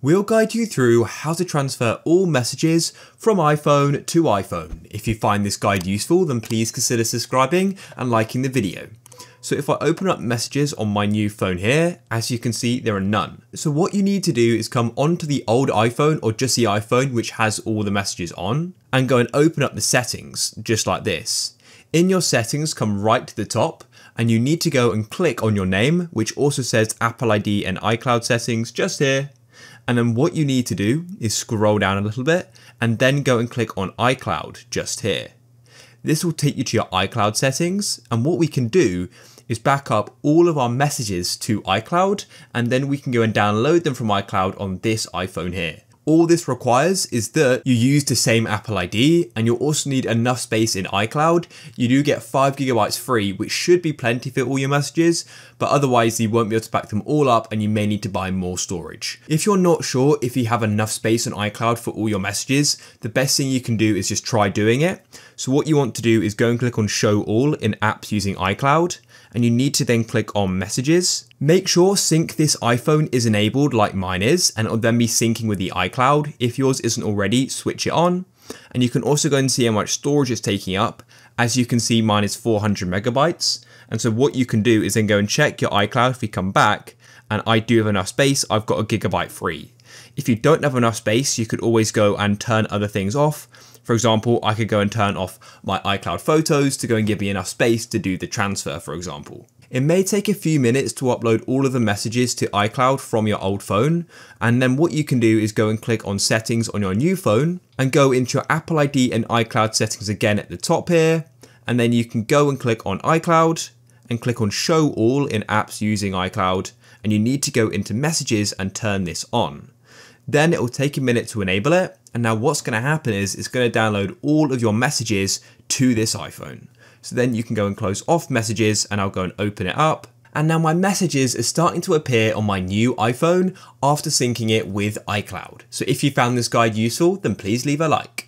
We'll guide you through how to transfer all messages from iPhone to iPhone. If you find this guide useful, then please consider subscribing and liking the video. So if I open up messages on my new phone here, as you can see, there are none. So what you need to do is come onto the old iPhone or just the iPhone, which has all the messages on, and go and open up the settings, just like this. In your settings, come right to the top, and you need to go and click on your name, which also says Apple ID and iCloud settings just here, and then what you need to do is scroll down a little bit and then go and click on iCloud just here. This will take you to your iCloud settings and what we can do is back up all of our messages to iCloud and then we can go and download them from iCloud on this iPhone here. All this requires is that you use the same Apple ID and you'll also need enough space in iCloud. You do get 5GB free, which should be plenty for all your messages, but otherwise you won't be able to back them all up and you may need to buy more storage. If you're not sure if you have enough space on iCloud for all your messages, the best thing you can do is just try doing it. So what you want to do is go and click on show all in apps using iCloud and you need to then click on messages. Make sure sync this iPhone is enabled like mine is and it'll then be syncing with the iCloud. If yours isn't already, switch it on. And you can also go and see how much storage it's taking up. As you can see, mine is 400 megabytes. And so what you can do is then go and check your iCloud if you come back and I do have enough space, I've got a gigabyte free. If you don't have enough space, you could always go and turn other things off. For example, I could go and turn off my iCloud photos to go and give me enough space to do the transfer, for example. It may take a few minutes to upload all of the messages to iCloud from your old phone, and then what you can do is go and click on settings on your new phone and go into your Apple ID and iCloud settings again at the top here, and then you can go and click on iCloud and click on show all in apps using iCloud, and you need to go into messages and turn this on. Then it will take a minute to enable it. And now what's going to happen is it's going to download all of your messages to this iPhone. So then you can go and close off messages and I'll go and open it up. And now my messages are starting to appear on my new iPhone after syncing it with iCloud. So if you found this guide useful, then please leave a like.